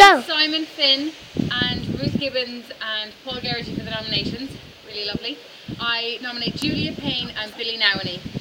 Go. Simon Finn and Ruth Gibbons and Paul Geraghty for the nominations. Really lovely. I nominate Julia Payne and Billy Nowney.